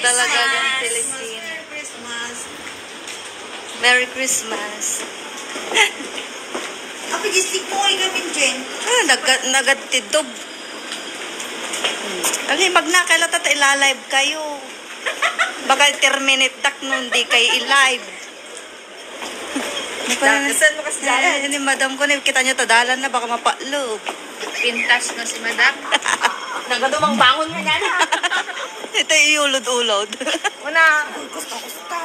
talaga ng Pilipino. Christmas. Merry Christmas. Ako gistik mo ay gamin, Jen. Ah, nag nagatidog. Ali, magnakaila tata ilalive kayo. Baka terminate tak nun, di kayo i-live. Dakasan mo kasi Eh, ni madam ko, ni kita nyo tadalan na, baka mapalo. Pintas na si madam. Nagadumang bangon nga yan. Ito iulod-ulod. Una. Gusto, gusto.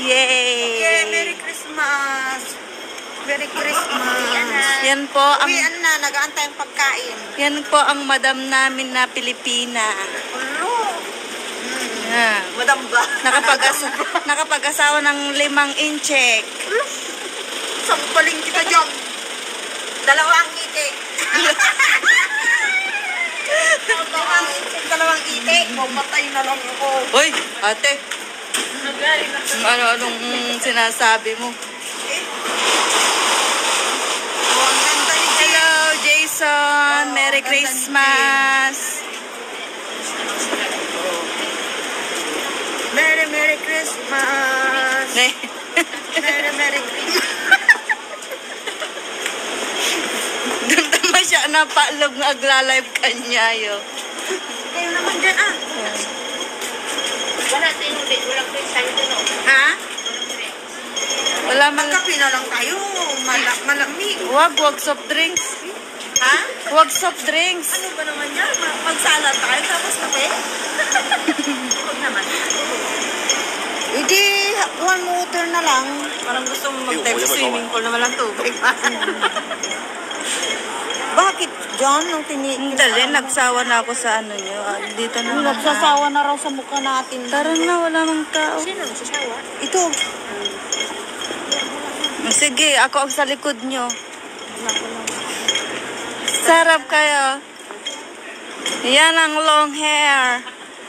Yay! Yay, Merry Christmas. Merry Christmas. Yan po ang Uwi, ano na, nag-aantay ang pagkain. yan po ang madam namin na Pilipina. Ulo. Yeah. Madam ba? Nakapag-asa nakapag-asawa ng limang incheck. Sampaling kita dyan. Dalawa itik. Mamatay na lang ako. Hoy, ate. Ano-anong sinasabi mo? Hello, Jason. Merry Christmas. Merry, Merry Christmas. Merry, Merry Christmas. Doon tama siya napalog na agla-live kanya yo. Kayo naman dyan ah. Wala tayo ulit. Walang prince tayo dun. oh. Ha? Wala man Magkape na lang tayo. Mala malamig. Wag, wag soft drinks. Ha? Wag soft drinks. Ano ba naman yan? Ma- Magsala tayo tapos kape? Huwag naman. Hindi, one water na lang. Parang gusto mo mag-dive swimming pool naman lang tubig. Bakit, John, nung tini... Dali, nagsawa na ako sa ano nyo. Ah, Dito na. Nung nagsasawa na raw sa mukha natin. Tara na, wala mang tao. Sino nagsasawa? Ito. Sige, ako ang sa likod nyo. Sarap kayo. Yan ang long hair.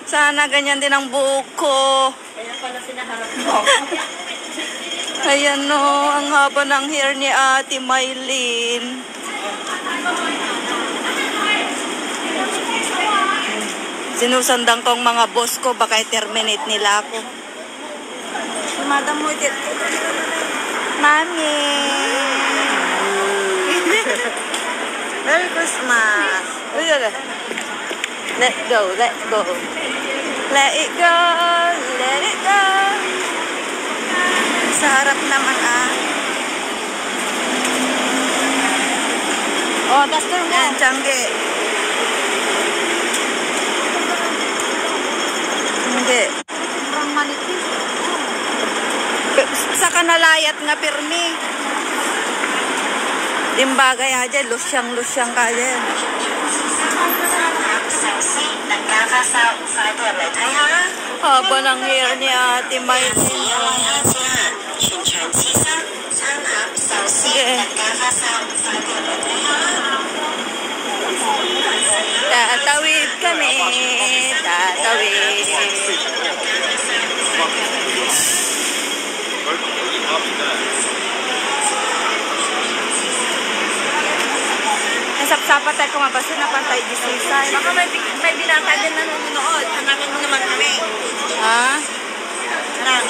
Sana ganyan din ang buhok ko. Kaya pala sinaharap mo. Ayan no, ang haba ng hair ni Ate Maylin. Sinusandang ko ang mga boss ko, baka i-terminate nila ako. Si Madam mo, ito. Mami! Merry Christmas. Uy. Let go, let go. Let it go, let it go. Sa harap naman ah. Oh, duster mo. Yan, Tiyangge. Hindi. Sobrang manipis. Sa kanalayat nga pirmi. Dimbagay ha dyan, lusyang-lusyang ka dyan. Haba ng hair ni Ate Maylin. Sige. Tatawid kami, tatawid. Nasapsapa tayo kumabasa na pantay di suicide. Baka may, may binata din na nanonood. Hanapin mo naman kami. Ha? Harang.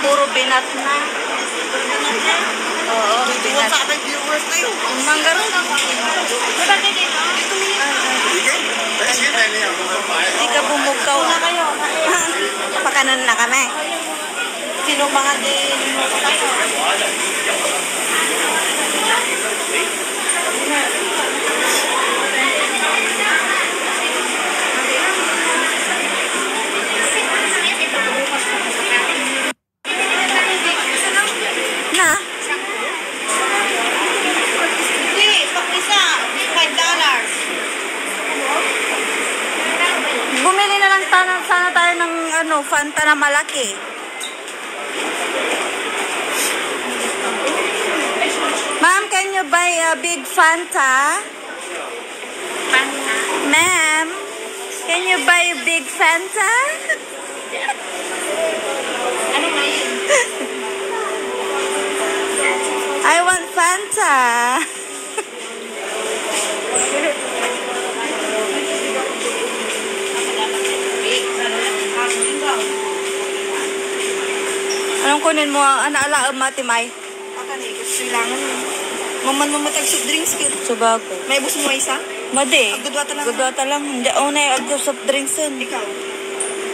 Puro binat na. Oo, binat. Sa akin viewers na yun. Manggaro. Hindi ka bumugaw na kayo. Pakanan na kami. Sino mga din? Na? Ano, Fanta na malaki. Ma'am, can you buy a big Fanta? Panta. Ma'am, can you buy a big Fanta? I want Fanta. Anong kunin mo? Ano ala mati may? Aka ni, kasi kailangan mo. Maman mamatag soft drinks kit. Subago. May bus mo isa? Madi. Agdudwata lang. Agdudwata lang. Hindi ako na yung agdo soft drinks yun. Ikaw?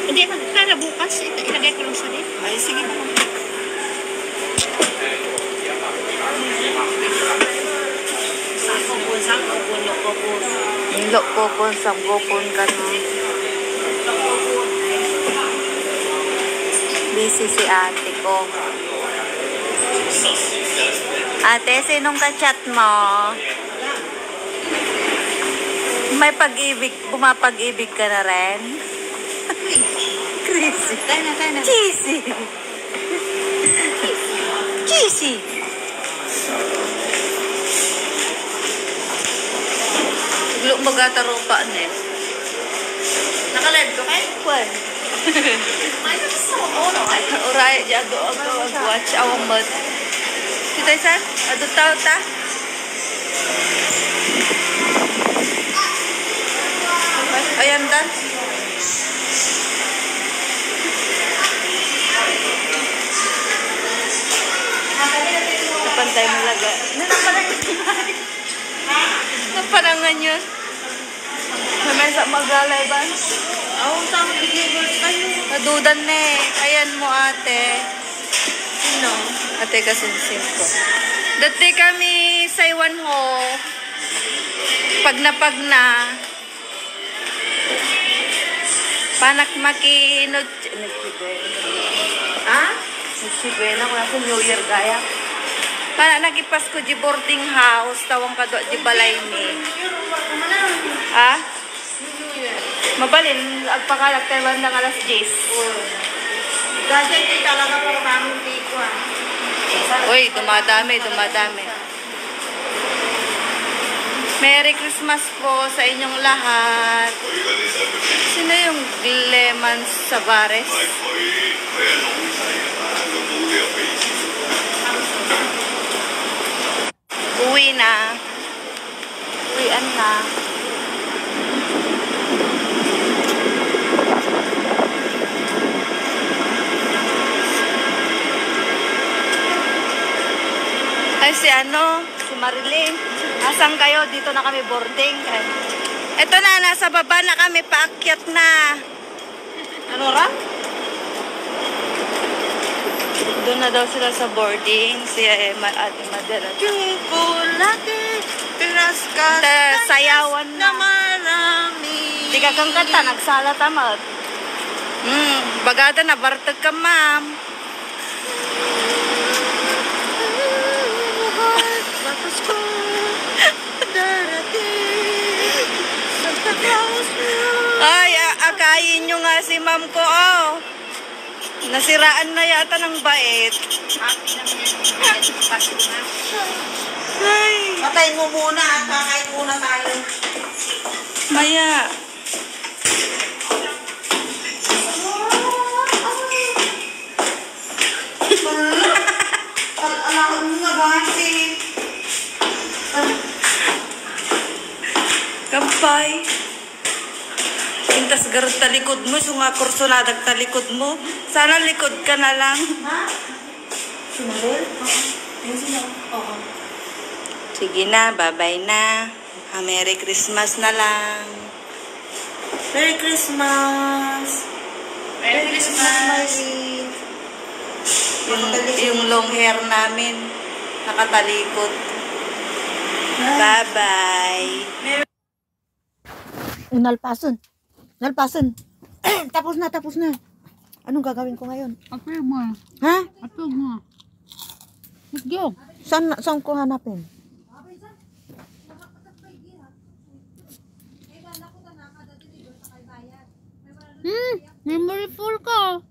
Hindi, man, sana bukas, ilagay ko lang sa rin. Ay, sige na. Sako po, sako po, loko po. Nilo ko kung sa gopon ka na. Busy si ate ko. Ate, sinong ka-chat mo? May pag-ibig, bumapag-ibig ka na rin? Crazy. Tayo na, tayo na. Cheesy. Cheesy. Siglo magataro pa ne. Nakalive ka kayo? Kwan. Uray, jago ako watch awang. Kita sa, ado tao ta. Ayan dan. Napantay mo laga. Naparangan yun. Mamaya sa maglalay ba? Ako sa deliver kayo. Nadudan na eh. Ayan mo ate. Sino? Ate kasinsin ko. Dati kami sa iwan ho. Pag na pag na. Panak makinod. Ha? Nagsibena ko na sa New Year gaya. Pana nagipas ko di boarding house. Tawang ka do di balay ni. Ha? Mabalin. Agpakalak tayo bandang alas 10. Kasi hindi talaga po kami dito ah. Uy, dumadami, dumadami. Merry Christmas po sa inyong lahat. Sino yung Gleman Savares? Uwi na. Uwian na. Ano, si Marilyn. Asan kayo? Dito na kami boarding. Ito na, nasa baba na kami, paakyat na. Ano ra? Doon na daw sila sa boarding. Si eh, ma ate Madera. Chocolate, piras ka sayawan na na. marami. Di ka kang kanta, nagsala tamad. Hmm, bagada na, bartag ka ma'am. Batas ko, darating. Santa Claus Ay, a- nga si ma'am ko, oh. Nasiraan na yata ng bait. Ay, Patayin mo muna at kakain muna tayo. maya. Alam mo nga ba si... Kampay. Intas garot talikod mo, sunga kursunadag talikod mo. Sana likod ka na lang. Ha? Si Maril? Oo. Oo. Sige na, bye-bye na. Ah, Merry Christmas na lang. Merry Christmas! Merry Christmas. Yung, yung long hair namin, nakatalikod. Bye-bye. Nalpasan. Nalpasan. tapos na, tapos na. Anong gagawin ko ngayon? Approve mo. Ha? Approve mo. Let's go. Saan, saan ko hanapin? Hmm, memory full ka.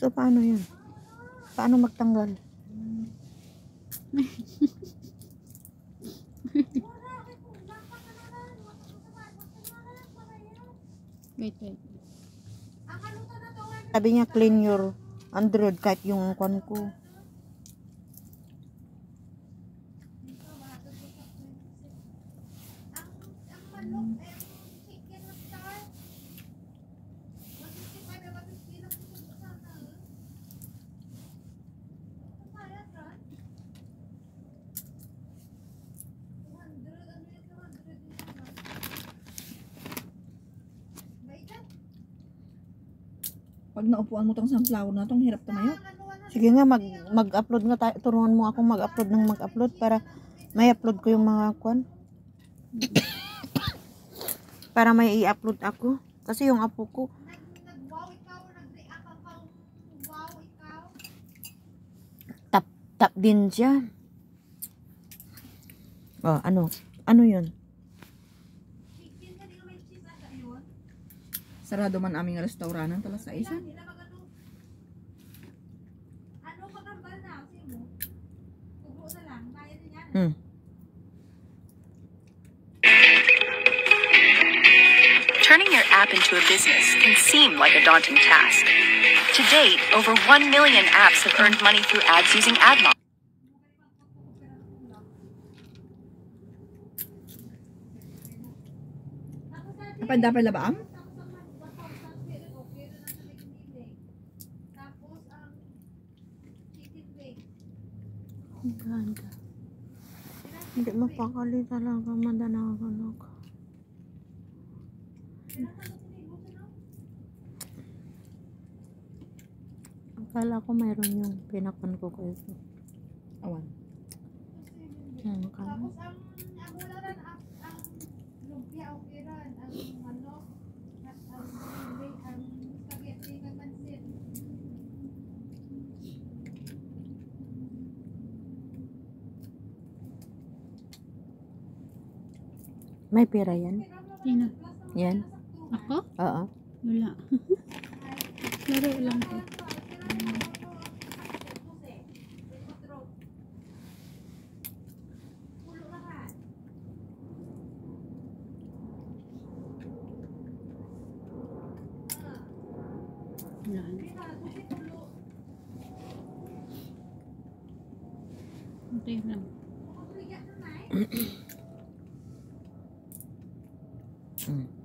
So, paano yun? Paano magtanggal? Wait, wait. Sabi niya, clean your Android kahit yung kwan ko. Pag naupuan mo tong sunflower na tong hirap tumayo. Sige nga, mag, mag-upload nga tayo. Turuan mo akong mag-upload ng mag-upload para may upload ko yung mga kwan. para may i-upload ako. Kasi yung apo ko, tap, tap din siya. Oh, ano? Ano yun? Sarado man aming restaurantan tala sa isa. Hmm. Turning your app into a business can seem like a daunting task. To date, over 1 million apps have earned money through ads using AdMob. Kapag dapat labaam? Ang ganda. Hindi mapakali talaga. Madanagan ako. Akala ko mayroon yung pinakpan ko kayo. Awan. Yan ka. May pera yan? Sino? Yan? Ako? Oo. Wala. Laro lang ko. Okay lang. Mm.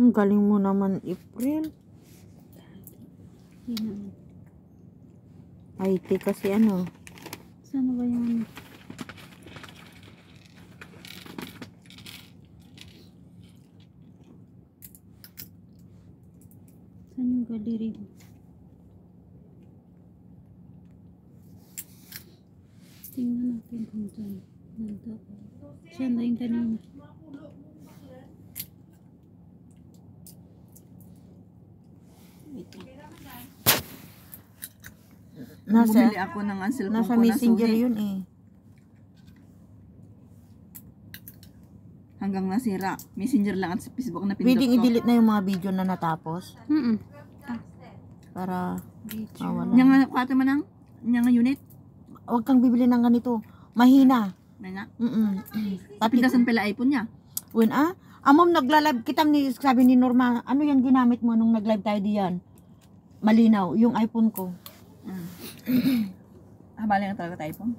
Ang galing mo naman, April. IT kasi ano. Saan ba yung... Saan yung gallery? Natin kung saan. Nandito. Saan na yung kanina? Nasa, Bumili ako ng nasa ko na messenger yun eh. Hanggang nasira. Messenger lang at sa Facebook na pindot Pwedeng ko. i-delete na yung mga video na natapos. Mm-mm. Para mawala. Nya nga, kato man ang, nya nga unit. Huwag kang bibili ng ganito. Mahina. May na. Mm-mm. Pindasan pala iPhone niya. when ah, amom nagla-live, kitang ni, sabi ni Norma, ano yan ginamit mo nung nag-live tayo diyan? Malinaw, yung iPhone ko. Ah, bali na talaga tayo iPhone.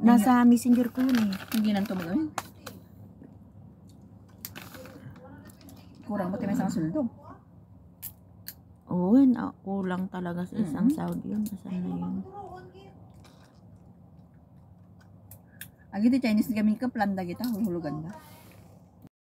Nasa messenger ko yun eh. Hindi nanto mo gawin. Kurang buti may isang suldo. Oo, ah, kulang talaga sa isang sound yun. Asan na yun? Agi di Chinese kami ka plan da kita hulhulugan da.